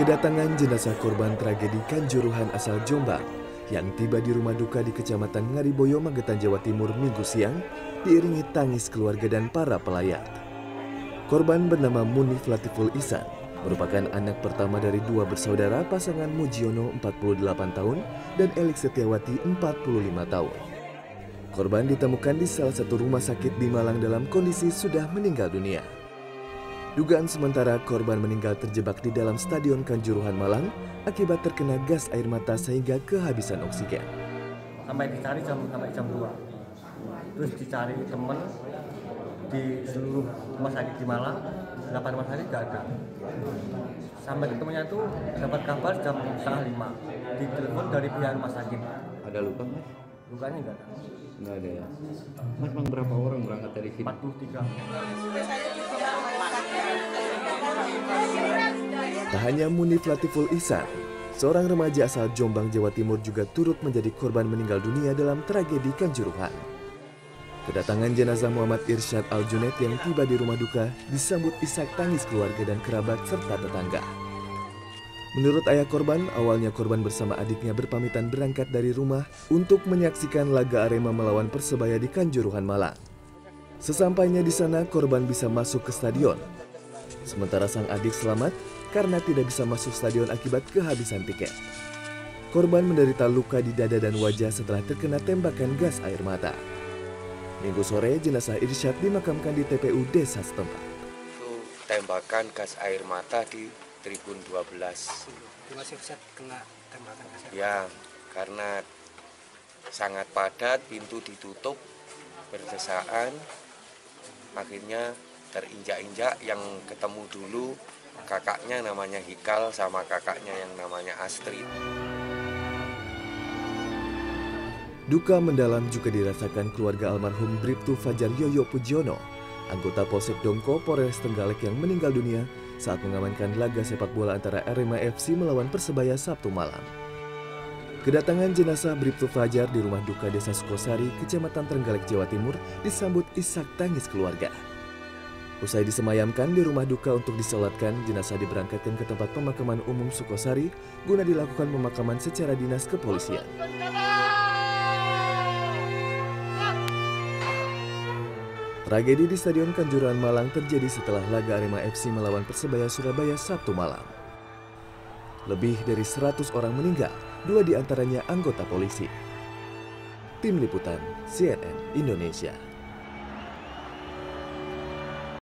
Kedatangan jenazah korban tragedi Kanjuruhan asal Jombang yang tiba di rumah duka di Kecamatan Ngariboyo, Magetan, Jawa Timur minggu siang diiringi tangis keluarga dan para pelayat. Korban bernama Munif Latiful Isan merupakan anak pertama dari dua bersaudara pasangan Mujiono 48 tahun dan Elik Setiawati 45 tahun. Korban ditemukan di salah satu rumah sakit di Malang dalam kondisi sudah meninggal dunia. Dugaan sementara korban meninggal terjebak di dalam Stadion Kanjuruhan Malang akibat terkena gas air mata sehingga kehabisan oksigen. sampai dicari jam sampai jam 2 terus dicari temen di seluruh rumah sakit di Malang 8 rumah sakit nggak ada sampai ketemunya tuh dapat kabar jam setengah lima di telepon dari pihak rumah sakit Ada luka mas? lukanya nggak ada Nggak ada ya. Mas berapa orang berangkat dari sini? 43 Tak hanya Munif Latiful Ihsan, seorang remaja asal Jombang, Jawa Timur juga turut menjadi korban meninggal dunia dalam tragedi Kanjuruhan. Kedatangan jenazah Muhammad Irsyad Al Junaid yang tiba di rumah duka disambut isak tangis keluarga dan kerabat serta tetangga. Menurut ayah korban, awalnya korban bersama adiknya berpamitan berangkat dari rumah untuk menyaksikan laga Arema melawan Persebaya di Kanjuruhan Malang. Sesampainya di sana, korban bisa masuk ke stadion. Sementara sang adik selamat karena tidak bisa masuk stadion akibat kehabisan tiket. Korban menderita luka di dada dan wajah setelah terkena tembakan gas air mata. Minggu sore, jenazah Irsyad dimakamkan di TPU desa setempat. itu tembakan gas air mata di tribun 12 Mas Irsyad kena tembakan gas air ya karena sangat padat pintu ditutup berdesaan akhirnya terinjak-injak yang ketemu dulu kakaknya namanya Hikal sama kakaknya yang namanya Astrid Duka mendalam juga dirasakan keluarga almarhum Bribtu Fajar Yoyo Pujono, anggota Polsek Dongko Polres Tenggalek yang meninggal dunia saat mengamankan laga sepak bola antara Arema FC melawan Persebaya Sabtu malam. Kedatangan jenazah Bribtu Fajar di rumah duka Desa Sukosari, Kecamatan Trenggalek, Jawa Timur disambut isak tangis keluarga. Usai disemayamkan di rumah duka untuk disolatkan, jenazah diberangkatkan ke tempat pemakaman umum Sukosari guna dilakukan pemakaman secara dinas kepolisian. Tragedi di Stadion Kanjuruhan Malang terjadi setelah laga Arema FC melawan Persebaya Surabaya Sabtu malam. Lebih dari 100 orang meninggal, dua di antaranya anggota polisi. Tim Liputan CNN Indonesia